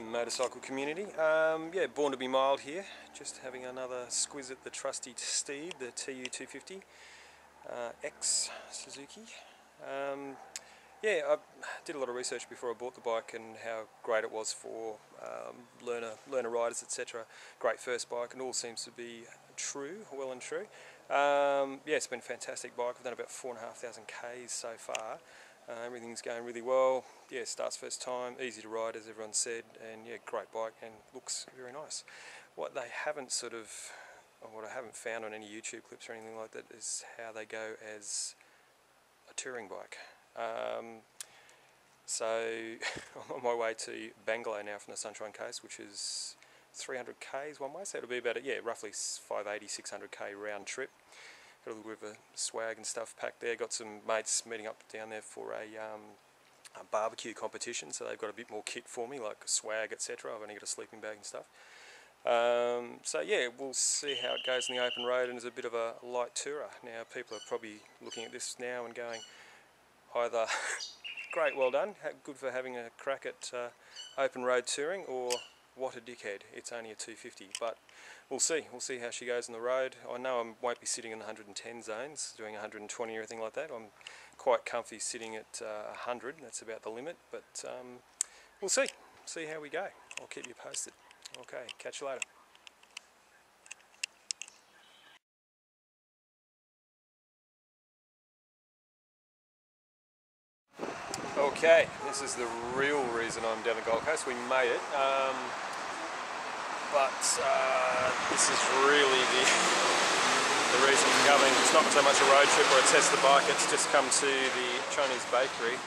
Motorcycle community. Um, yeah, born to be mild here. Just having another squiz at the trusty steed, the TU250 uh, X Suzuki. Um, yeah, I did a lot of research before I bought the bike and how great it was for um, learner learner riders, etc. Great first bike, and all seems to be true, well and true. Um, yeah, it's been a fantastic bike. I've done about four and a half thousand k's so far. Uh, everything's going really well. Yeah, starts first time, easy to ride as everyone said, and yeah, great bike and looks very nice. What they haven't sort of, what I haven't found on any YouTube clips or anything like that is how they go as a touring bike. Um, so I'm on my way to Bangalow now from the Sunshine Coast, which is 300 k's one way, so it'll be about, yeah, roughly 580, 600 k round trip. Got a little bit of a swag and stuff packed there. Got some mates meeting up down there for a, um, a barbecue competition, so they've got a bit more kit for me, like swag, etc. I've only got a sleeping bag and stuff. Um, so yeah, we'll see how it goes in the open road, and it's a bit of a light tourer. Now people are probably looking at this now and going, either great, well done, good for having a crack at uh, open road touring, or what a dickhead, it's only a 250. But we'll see. We'll see how she goes on the road. I know I won't be sitting in the 110 zones, doing 120 or anything like that. I'm quite comfy sitting at uh, 100. That's about the limit. But um, we'll see. See how we go. I'll keep you posted. Okay, catch you later. Okay, this is the real reason I'm down the Gold Coast. We made it. Um, but uh, this is really the, the reason for coming. It's not so much a road trip or a test the bike, it's just come to the Chinese bakery.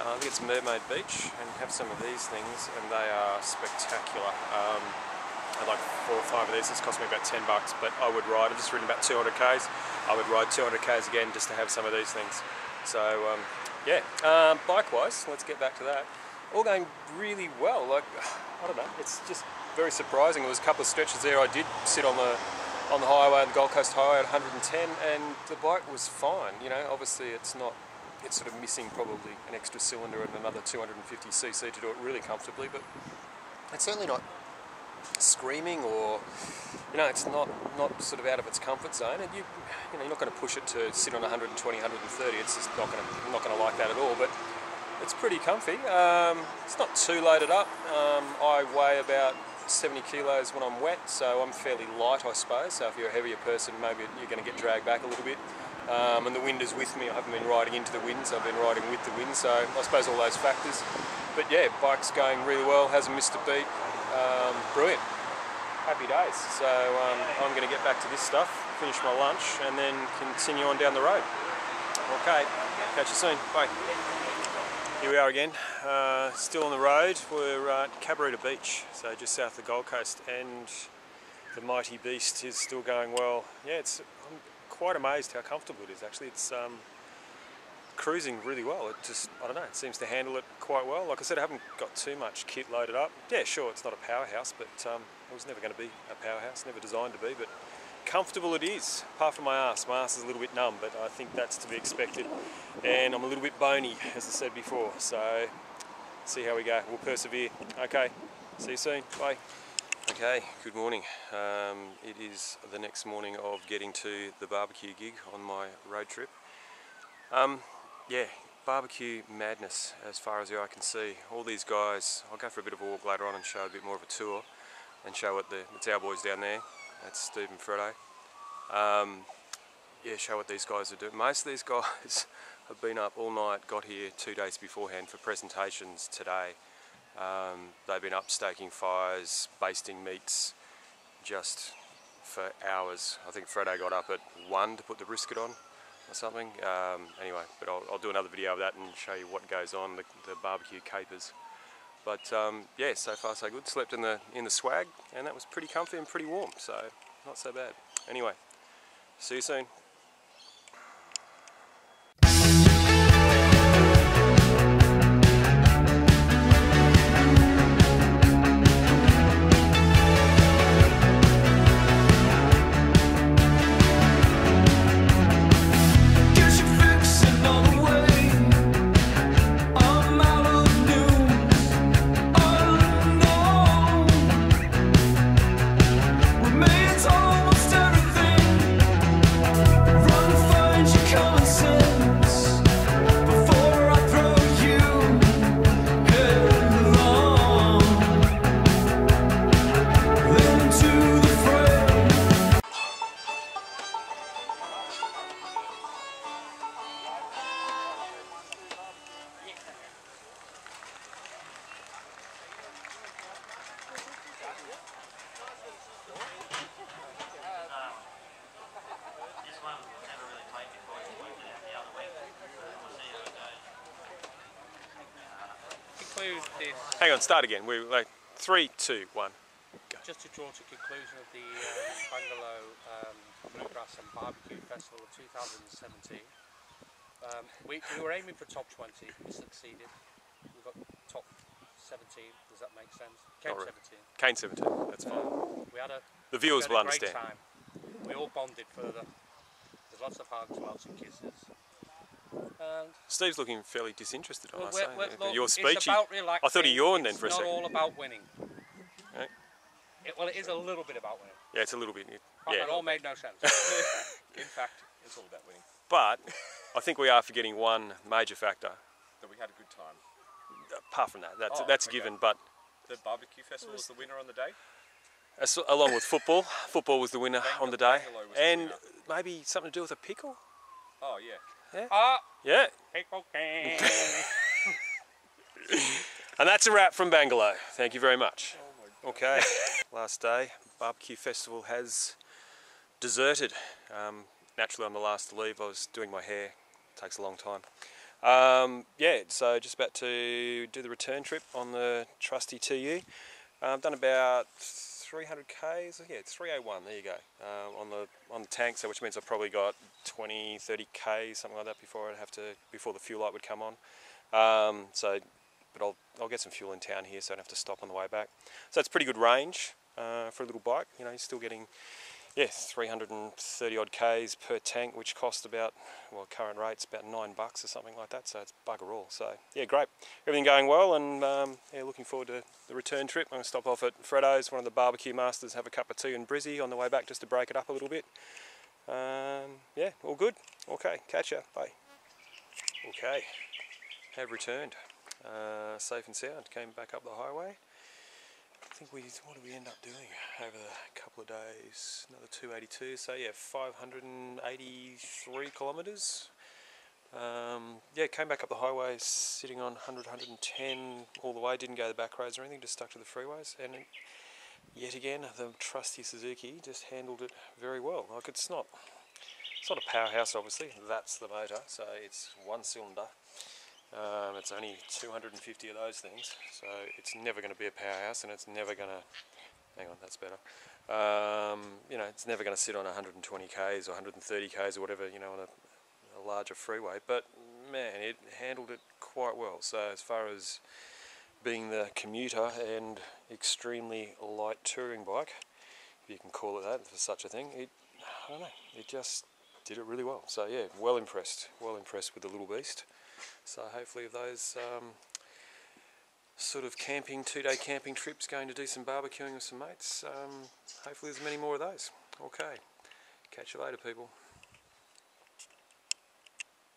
Uh, I think it's Mermaid Beach and have some of these things and they are spectacular. Um, I had like four or five of these, it's cost me about 10 bucks, but I would ride, I've just ridden about 200 Ks, I would ride 200 Ks again just to have some of these things. So um, yeah, um, bike-wise, let's get back to that. All going really well, like, I don't know, it's just very surprising. There was a couple of stretches there I did sit on the on the highway, the Gold Coast Highway at 110 and the bike was fine. You know, obviously it's not, it's sort of missing probably an extra cylinder and another 250cc to do it really comfortably, but it's certainly not screaming or, you know, it's not, not sort of out of its comfort zone and you, you know, you're not going to push it to sit on 120, 130, it's just not going to, not going to like that at all, but it's pretty comfy. Um, it's not too loaded up. Um, I weigh about 70 kilos when I'm wet, so I'm fairly light, I suppose. So if you're a heavier person, maybe you're going to get dragged back a little bit. Um, and the wind is with me. I haven't been riding into the winds, I've been riding with the wind, so I suppose all those factors. But yeah, bike's going really well, hasn't missed a beat. Um, brilliant. Happy days. So um, I'm going to get back to this stuff, finish my lunch, and then continue on down the road. Okay, catch you soon. Bye. Here we are again, uh, still on the road. We're at Cabarita Beach, so just south of the Gold Coast, and the mighty beast is still going well. Yeah, it's I'm quite amazed how comfortable it is. Actually, it's um, cruising really well. It just I don't know, it seems to handle it quite well. Like I said, I haven't got too much kit loaded up. Yeah, sure, it's not a powerhouse, but um, it was never going to be a powerhouse, never designed to be, but comfortable it is, apart from my ass. My ass is a little bit numb, but I think that's to be expected. And I'm a little bit bony, as I said before, so see how we go. We'll persevere. Okay, see you soon. Bye. Okay, good morning. Um, it is the next morning of getting to the barbecue gig on my road trip. Um, yeah, barbecue madness as far as the eye can see. All these guys, I'll go for a bit of a walk later on and show a bit more of a tour and show what the, it's our boys down there. That's Stephen Freddo. Um, yeah, show what these guys are doing. Most of these guys have been up all night, got here two days beforehand for presentations today. Um, they've been up staking fires, basting meats, just for hours. I think Freddo got up at 1 to put the brisket on or something. Um, anyway, but I'll, I'll, do another video of that and show you what goes on, the, the barbecue capers. But um, yeah, so far so good. Slept in the in the swag, and that was pretty comfy and pretty warm, so not so bad. Anyway, see you soon. Hang on, start again. We like three, two, one. just to draw to conclusion of the um, Bangalow um, Bluegrass and Barbecue Festival of 2017. Um, we, we were aiming for top 20, we succeeded. We got top 17, does that make sense? Not really. 17. Kane 17. That's fine. We had a, The we viewers will understand. time. We all bonded further. There's lots of hugs, lots of kisses. And Steve's looking fairly disinterested, I Well, must we're- say. we're- look, Your speech, he- about I thought he relaxing, yawned then for a second. not second. all about winning. Right. It, well, it is a little bit about winning. Yeah, it's a little bit. But Yeah. It all made no sense. In fact, it's all about winning. But I think we are forgetting one major factor. That we had a good time. Apart from that, that's Oh, that's a given. But The barbecue festival was the winner on the day. as, along with football, football was the winner on the day, Bangalow was the and maybe something to do with a pickle. Oh yeah. Ah, Yeah, and that's a wrap from Bangalow. Thank you very much. Oh Okay, last day. Barbecue festival has deserted. Um, naturally, I'm the last to leave. I was doing my hair. Takes a long time. Um, yeah, so just about to do the return trip on the trusty TU. I've done about 300 k's. Yeah, 301. There you go. Um, on the on the tank, so which means I've probably got 20, 30k, something like that, before I'd have to before the fuel light would come on. Um, so, but I'll I'll get some fuel in town here, so I don't have to stop on the way back. So it's pretty good range uh, for a little bike. You know, you're still getting yeah 330 odd k's per tank, which cost about well current rates about nine bucks or something like that. So it's bugger all. So yeah, great. Everything going well, and um, yeah, looking forward to the return trip. I'm to stop off at Fredo's, one of the barbecue masters, have a cup of tea in Brizzy on the way back just to break it up a little bit. Um, yeah, all good. Okay, catch ya. Bye. Okay, have returned. Uh, safe and sound. Came back up the highway. I think we, what did we end up doing over the couple of days? Another 282, so yeah, 583 kilometres. Um, yeah, came back up the highway sitting on 100, 110 all the way, didn't go the back roads or anything, just stuck to the freeways. And yet again, the trusty Suzuki just handled it very well. Like it's not, it's not a powerhouse obviously, that's the motor, so it's one cylinder. Um, it's only 250 of those things, so it's never going to be a powerhouse, and it's never going to. Hang on, that's better. Um, you know, it's never going to sit on 120 k's or 130 k's or whatever, you know, on a, a larger freeway. But man, it handled it quite well. So as far as being the commuter and extremely light touring bike, if you can call it that for such a thing, it I don't know, it just did it really well. So yeah, well impressed, well impressed with the little beast. So hopefully those um, sort of camping, two-day camping trips, going to do some barbecuing with some mates, um, hopefully there's many more of those. Okay, catch you later people.